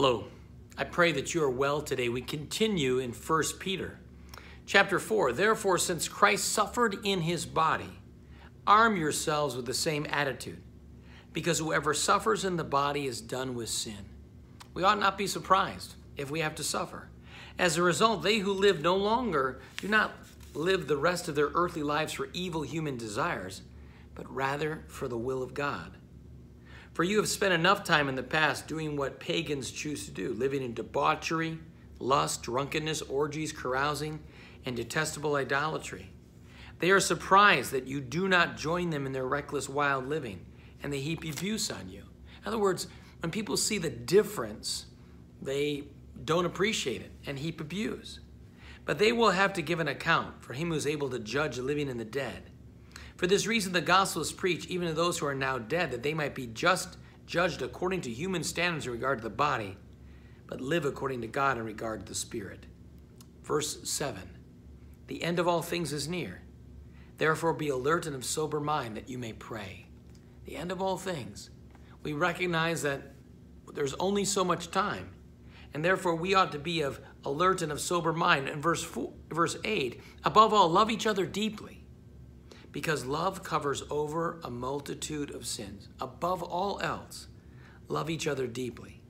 Hello. I pray that you are well today. We continue in 1 Peter chapter 4. Therefore, since Christ suffered in his body, arm yourselves with the same attitude, because whoever suffers in the body is done with sin. We ought not be surprised if we have to suffer. As a result, they who live no longer do not live the rest of their earthly lives for evil human desires, but rather for the will of God. For you have spent enough time in the past doing what pagans choose to do, living in debauchery, lust, drunkenness, orgies, carousing, and detestable idolatry. They are surprised that you do not join them in their reckless, wild living, and they heap abuse on you. In other words, when people see the difference, they don't appreciate it and heap abuse. But they will have to give an account for him who is able to judge the living and the dead. For this reason, the gospel is preached even to those who are now dead, that they might be just judged according to human standards in regard to the body, but live according to God in regard to the spirit. Verse 7 The end of all things is near. Therefore, be alert and of sober mind that you may pray. The end of all things. We recognize that there's only so much time, and therefore we ought to be of alert and of sober mind. In verse, four, verse 8, above all, love each other deeply because love covers over a multitude of sins. Above all else, love each other deeply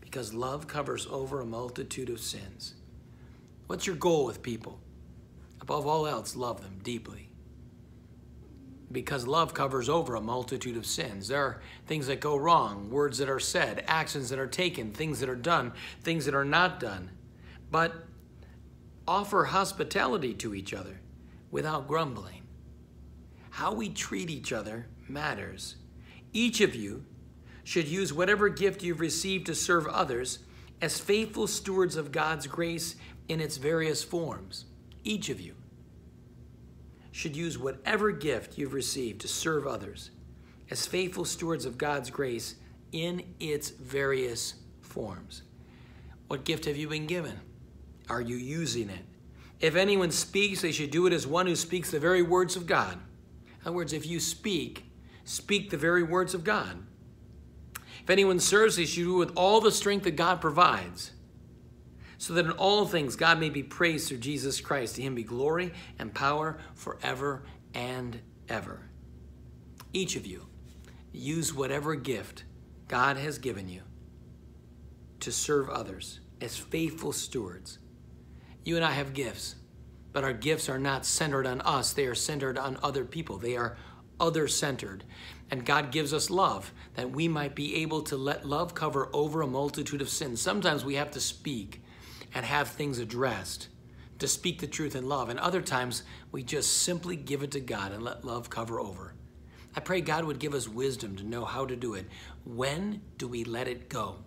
because love covers over a multitude of sins. What's your goal with people? Above all else, love them deeply because love covers over a multitude of sins. There are things that go wrong, words that are said, actions that are taken, things that are done, things that are not done. But offer hospitality to each other without grumbling. How we treat each other matters. Each of you should use whatever gift you've received to serve others as faithful stewards of God's grace in its various forms. Each of you should use whatever gift you've received to serve others as faithful stewards of God's grace in its various forms. What gift have you been given? Are you using it? If anyone speaks, they should do it as one who speaks the very words of God. In other words, if you speak, speak the very words of God. If anyone serves, he should do with all the strength that God provides, so that in all things God may be praised through Jesus Christ. To him be glory and power forever and ever. Each of you, use whatever gift God has given you to serve others as faithful stewards. You and I have gifts. But our gifts are not centered on us, they are centered on other people. They are other centered. And God gives us love that we might be able to let love cover over a multitude of sins. Sometimes we have to speak and have things addressed to speak the truth in love. And other times we just simply give it to God and let love cover over. I pray God would give us wisdom to know how to do it. When do we let it go?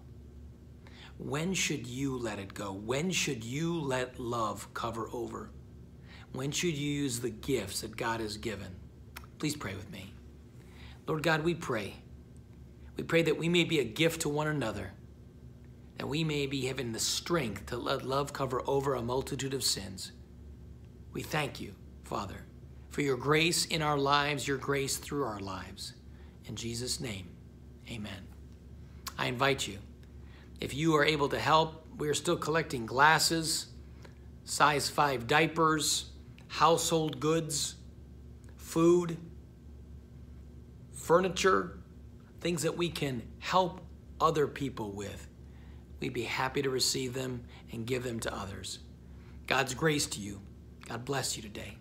When should you let it go? When should you let love cover over? When should you use the gifts that God has given? Please pray with me. Lord God, we pray. We pray that we may be a gift to one another, that we may be having the strength to let love cover over a multitude of sins. We thank you, Father, for your grace in our lives, your grace through our lives. In Jesus' name, amen. I invite you, if you are able to help, we are still collecting glasses, size 5 diapers, household goods, food, furniture, things that we can help other people with. We'd be happy to receive them and give them to others. God's grace to you. God bless you today.